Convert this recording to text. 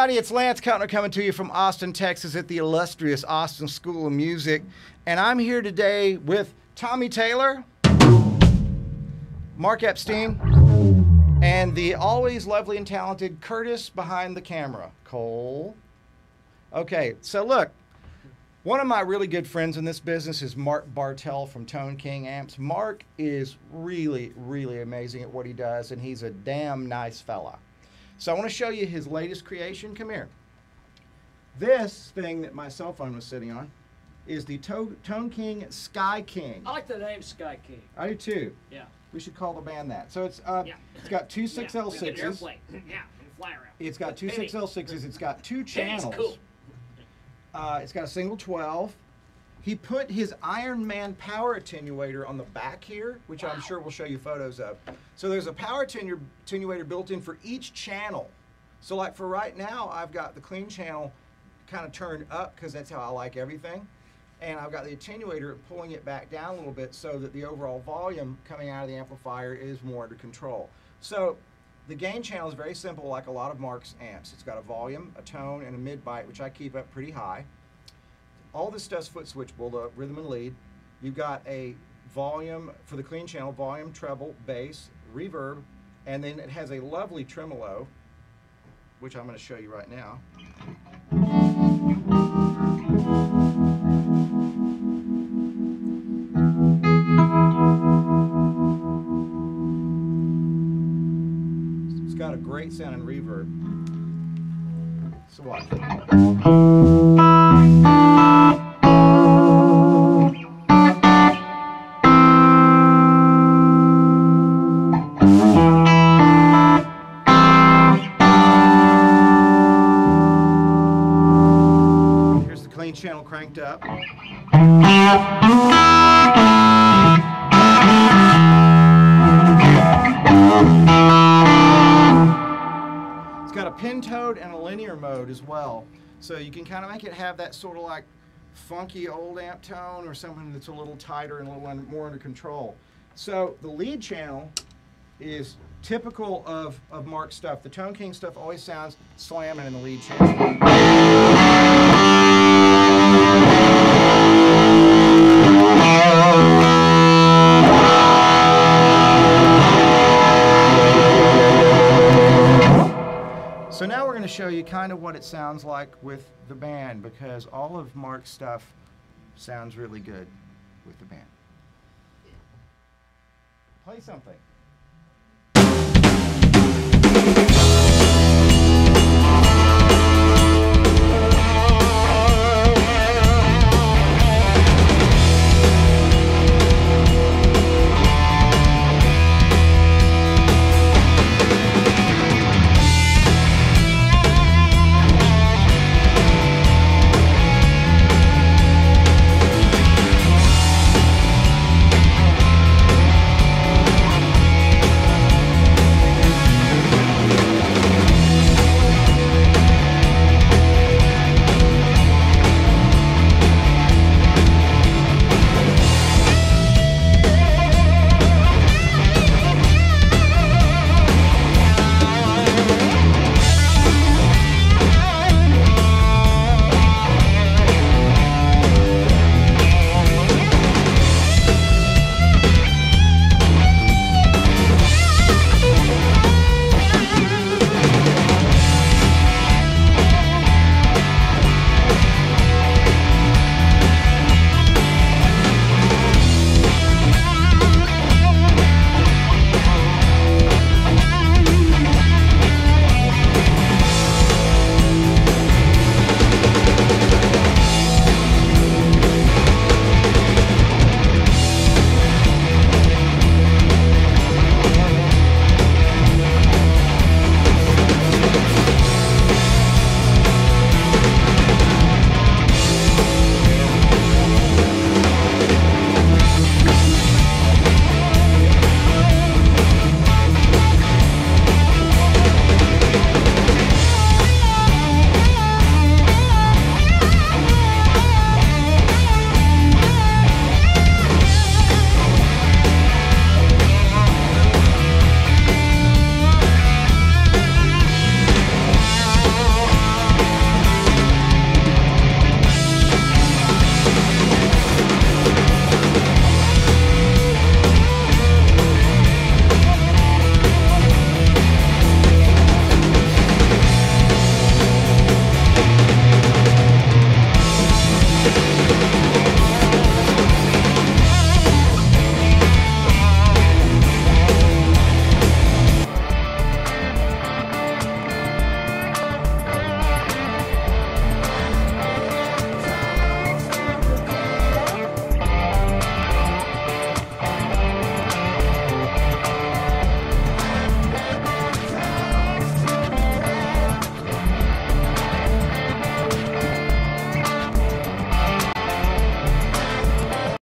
everybody. It's Lance Keltner coming to you from Austin, Texas at the illustrious Austin School of Music. And I'm here today with Tommy Taylor, Mark Epstein, and the always lovely and talented Curtis behind the camera, Cole. Okay, so look, one of my really good friends in this business is Mark Bartel from Tone King Amps. Mark is really, really amazing at what he does, and he's a damn nice fella. So I want to show you his latest creation. Come here. This thing that my cell phone was sitting on is the to- Tone King Sky King. I like the name Sky King. I do too. Yeah. We should call the band that. So it's uh, Yeah. it's got two six L sixes. Yeah, and fly around. It's got two six L sixes. It's got two channels. cool. Uh, it's got a single 12. He put his Iron Man power attenuator on the back here, which I'm sure we'll show you photos of. So there's a power attenu- attenuator built in for each channel. So like for right now, I've got the clean channel kind of turned up because that's how I like everything. And I've got the attenuator pulling it back down a little bit so that the overall volume coming out of the amplifier is more under control. So the gain channel is very simple, like a lot of Mark's amps. It's got a volume, a tone, and a mid bite, which I keep up pretty high. All this stuff's foot switchable, the rhythm and lead. You've got a volume for the clean channel, volume, treble, bass, reverb, and then it has a lovely tremolo, which I'm going to show you right now. It's got a great sound and reverb. So watch. Channel cranked up. It's got a pentode and a linear mode as well. So you can kind of make it have that sort of like funky old amp tone or something that's a little tighter and a little under, more under control. So the lead channel is typical of, of Mark's stuff. The Tone King stuff always sounds slamming in the lead channel. What it sounds like with the band because all of Mark's stuff sounds really good with the band. Play something.